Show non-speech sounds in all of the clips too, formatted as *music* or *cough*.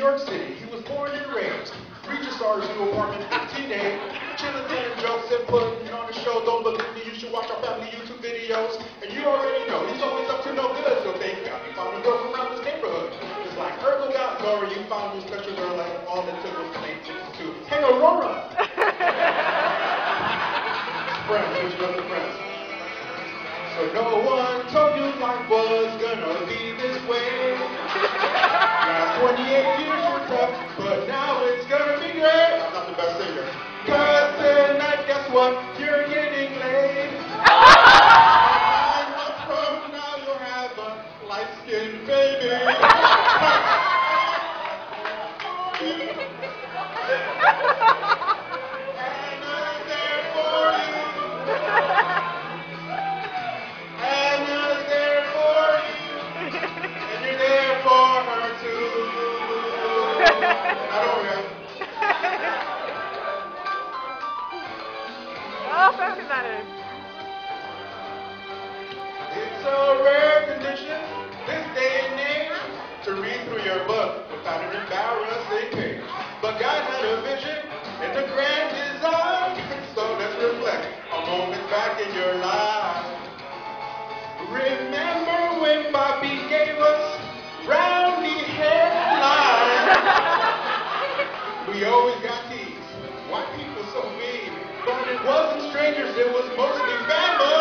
York City. He was born and raised. Regis Stars new apartment, 15A. Chillin' telling jokes and putting on a show. Don't believe me, you should watch our family YouTube videos. And you already know, he's always up to no good. So thank God he found a girl from around this neighborhood. Just like Urkel got Laura, you found your special girl like all it took was 1962. Hey, Aurora! *laughs* friends, which was the friends. So no one told you life was gonna be this way. Last 28 years were tough, but now it's gonna be great. I'm not the best singer. Cause tonight, guess what? You're getting laid. From now, you'll have a light-skinned baby. *laughs* It's a rare condition this day and age to read through your book without an embarrassing page. But God had a vision and a grand design, so let's reflect on moments back in your life. Remember when Bobby gave us roundy headlines? *laughs* we always got these. Why people so mean? But it wasn't strangers, it was mostly family.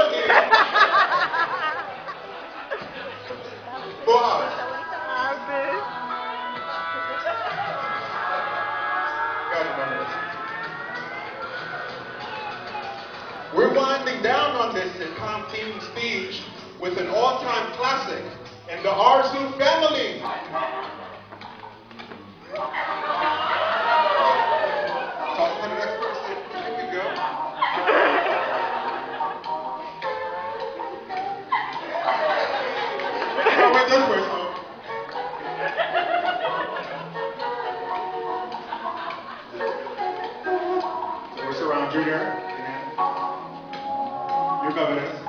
Remember. We're winding down on this sitcom themed speech with an all-time classic in the Arzu family. *laughs* Talk to We're surround Junior. You remember this?